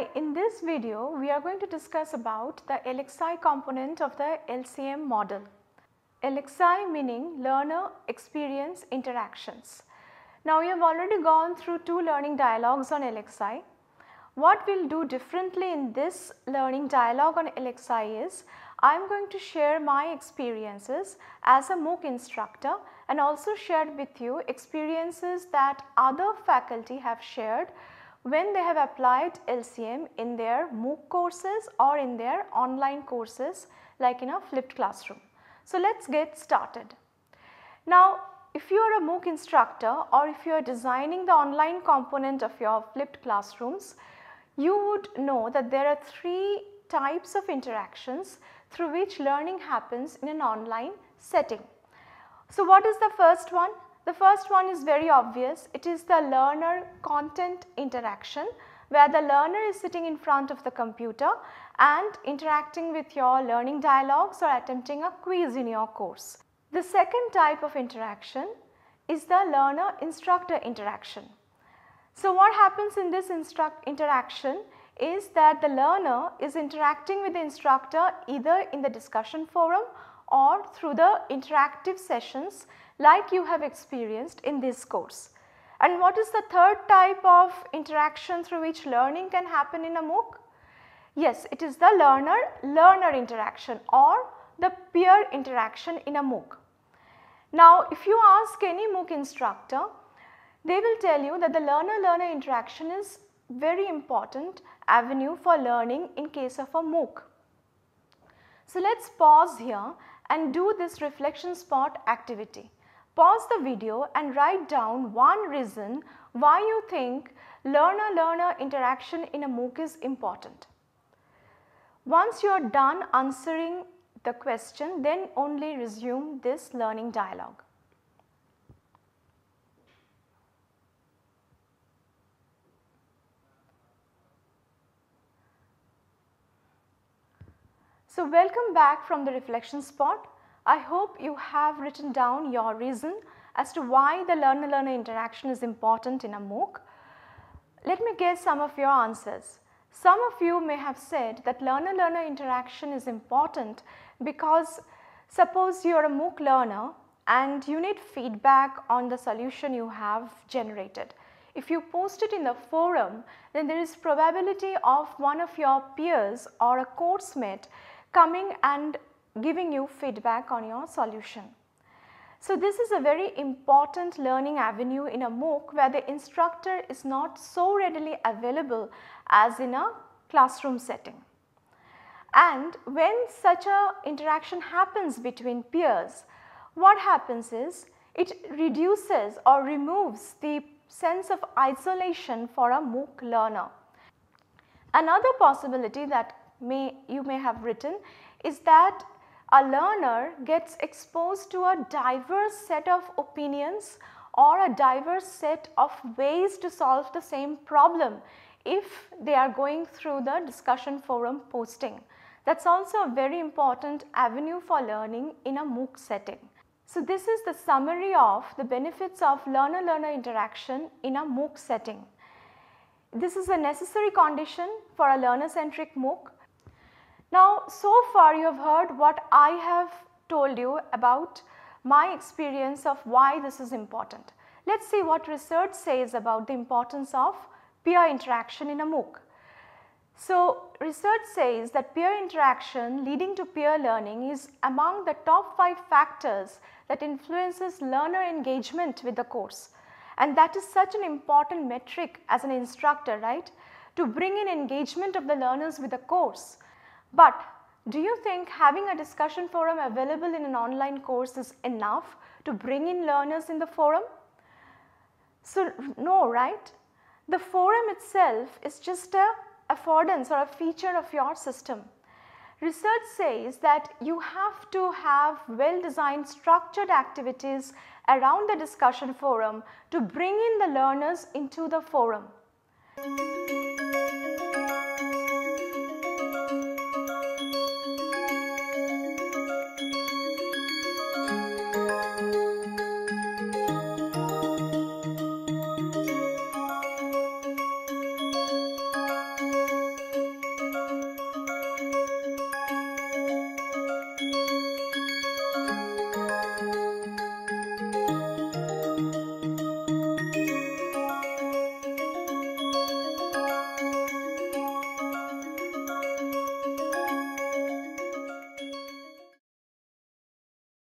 Hi, in this video we are going to discuss about the LXI component of the LCM model. LXI meaning learner experience interactions. Now we have already gone through two learning dialogues on LXI. What we will do differently in this learning dialogue on LXI is I am going to share my experiences as a MOOC instructor and also share with you experiences that other faculty have shared when they have applied LCM in their MOOC courses or in their online courses like in a flipped classroom. So, let us get started. Now, if you are a MOOC instructor or if you are designing the online component of your flipped classrooms, you would know that there are three types of interactions through which learning happens in an online setting. So, what is the first one? The first one is very obvious, it is the learner content interaction where the learner is sitting in front of the computer and interacting with your learning dialogues or attempting a quiz in your course. The second type of interaction is the learner instructor interaction. So, what happens in this interaction is that the learner is interacting with the instructor either in the discussion forum or through the interactive sessions like you have experienced in this course. And what is the third type of interaction through which learning can happen in a MOOC? Yes, it is the learner-learner interaction or the peer interaction in a MOOC. Now, if you ask any MOOC instructor, they will tell you that the learner-learner interaction is very important avenue for learning in case of a MOOC. So, let us pause here and do this reflection spot activity. Pause the video and write down one reason why you think learner-learner interaction in a MOOC is important. Once you are done answering the question, then only resume this learning dialogue. So, welcome back from the reflection spot. I hope you have written down your reason as to why the learner-learner interaction is important in a MOOC. Let me guess some of your answers. Some of you may have said that learner-learner interaction is important because suppose you are a MOOC learner and you need feedback on the solution you have generated. If you post it in the forum, then there is probability of one of your peers or a course mate coming and giving you feedback on your solution. So, this is a very important learning avenue in a MOOC where the instructor is not so readily available as in a classroom setting. And when such a interaction happens between peers, what happens is it reduces or removes the sense of isolation for a MOOC learner. Another possibility that may you may have written is that a learner gets exposed to a diverse set of opinions or a diverse set of ways to solve the same problem if they are going through the discussion forum posting. That is also a very important avenue for learning in a MOOC setting. So, this is the summary of the benefits of learner-learner interaction in a MOOC setting. This is a necessary condition for a learner-centric MOOC now, so far you have heard what I have told you about my experience of why this is important. Let us see what research says about the importance of peer interaction in a MOOC. So, research says that peer interaction leading to peer learning is among the top 5 factors that influences learner engagement with the course and that is such an important metric as an instructor right to bring in engagement of the learners with the course but do you think having a discussion forum available in an online course is enough to bring in learners in the forum? So, no right. The forum itself is just a affordance or a feature of your system. Research says that you have to have well designed structured activities around the discussion forum to bring in the learners into the forum.